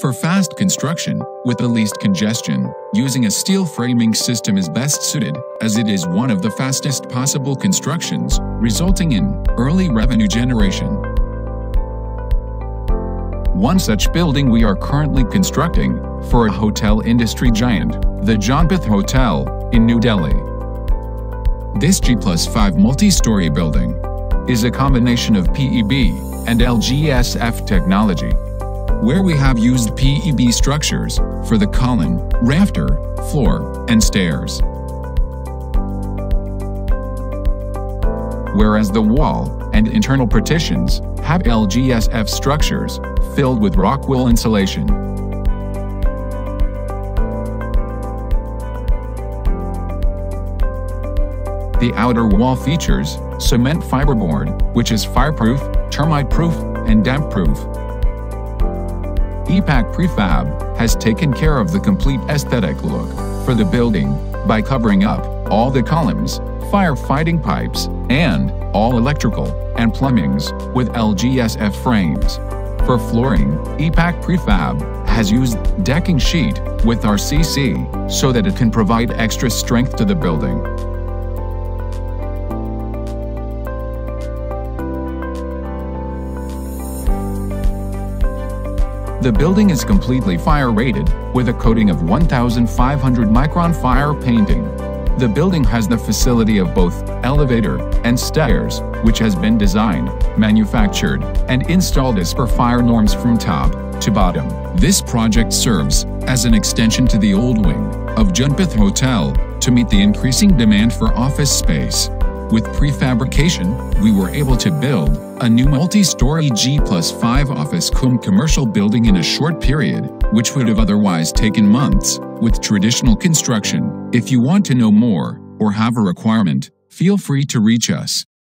For fast construction, with the least congestion, using a steel framing system is best suited, as it is one of the fastest possible constructions, resulting in early revenue generation. One such building we are currently constructing for a hotel industry giant, the Janpath Hotel, in New Delhi. This G plus 5 multi-story building is a combination of PEB and LGSF technology where we have used PEB structures for the column, rafter, floor, and stairs. Whereas the wall and internal partitions have LGSF structures filled with rock wool insulation. The outer wall features cement fiberboard, which is fireproof, termite-proof, and damp-proof. EPACK Prefab has taken care of the complete aesthetic look for the building by covering up all the columns, firefighting pipes, and all electrical and plumbings with LGSF frames. For flooring, EPACK Prefab has used decking sheet with RCC so that it can provide extra strength to the building. The building is completely fire rated, with a coating of 1,500 micron fire painting. The building has the facility of both elevator and stairs, which has been designed, manufactured, and installed as per fire norms from top to bottom. This project serves as an extension to the old wing of Janpath Hotel to meet the increasing demand for office space. With prefabrication, we were able to build a new multi-story G plus 5 office cum commercial building in a short period, which would have otherwise taken months, with traditional construction. If you want to know more, or have a requirement, feel free to reach us.